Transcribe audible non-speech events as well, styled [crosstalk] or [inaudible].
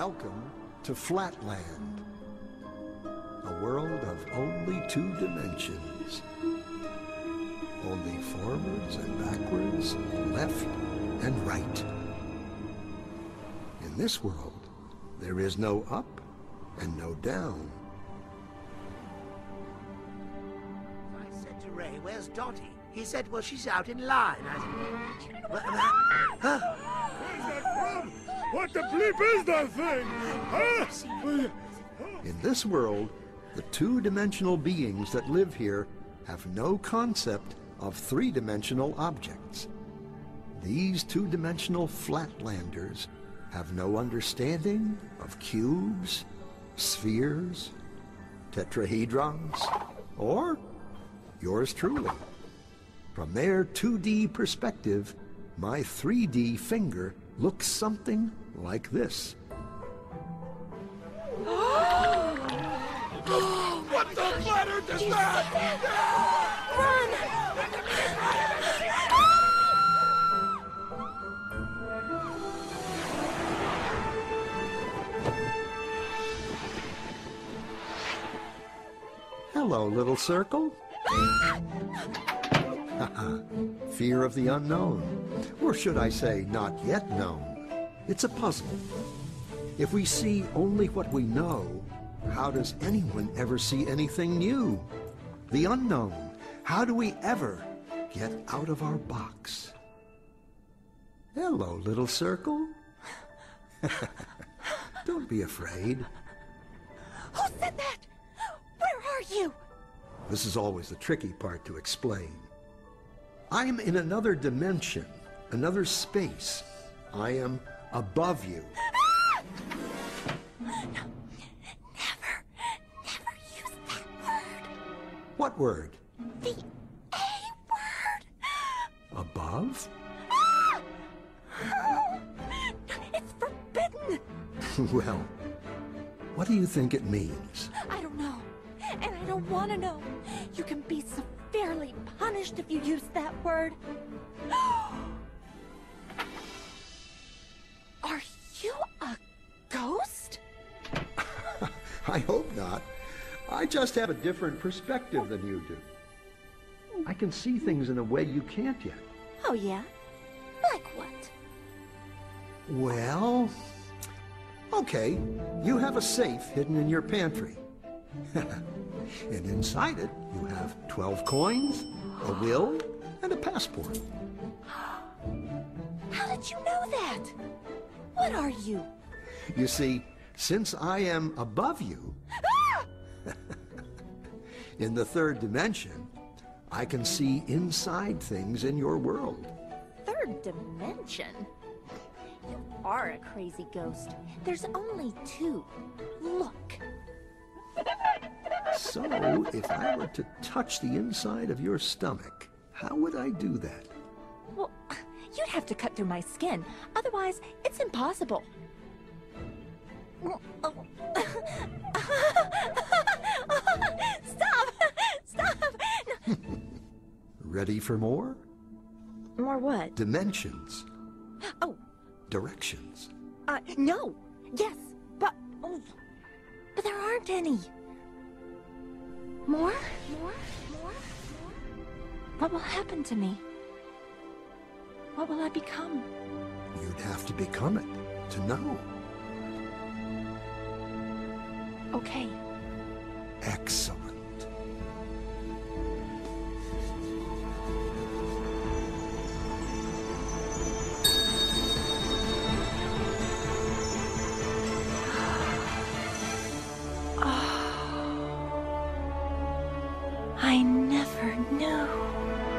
Welcome to Flatland, a world of only two dimensions. Only forwards and backwards, left and right. In this world, there is no up and no down. I said to Ray, where's Dottie? He said, well, she's out in line. I said, "Well, uh, What the bleep is that thing? Huh? In this world, the two-dimensional beings that live here have no concept of three-dimensional objects. These two-dimensional flatlanders have no understanding of cubes, spheres, tetrahedrons, or yours truly. From their 2D perspective, my 3D finger looks something like this. [gasps] What the bladder does that? Hello, little circle. [laughs] Uh-uh. Fear of the unknown. Or should I say, not yet known. It's a puzzle. If we see only what we know, how does anyone ever see anything new? The unknown. How do we ever get out of our box? Hello, little circle. [laughs] Don't be afraid. Who said that? Where are you? This is always the tricky part to explain. I'm in another dimension, another space. I am above you. Never, never use that word. What word? The A word. Above? Ah! It's forbidden. [laughs] well, what do you think it means? I don't know. And I don't want to know. You can be severely punished if you use that word. [gasps] Are you a ghost? [laughs] I hope not. I just have a different perspective than you do. I can see things in a way you can't yet. Oh, yeah? Like what? Well, okay, you have a safe hidden in your pantry. [laughs] and inside it, you have 12 coins, a will, and a passport. [gasps] How did you know that? What are you? You see, since I am above you, [gasps] in the third dimension, I can see inside things in your world. Third dimension? You are a crazy ghost. There's only two. Look. So, if I were to touch the inside of your stomach, how would I do that? Well, you'd have to cut through my skin. Otherwise, it's impossible. Stop! Stop! [laughs] Ready for more? More what? Dimensions, Oh, directions. uh, no. Yes, but oh, but there aren't any. More? More? More? More? What will happen to me? What will I become? You'd have to become it to know. Okay. Excellent. I never knew.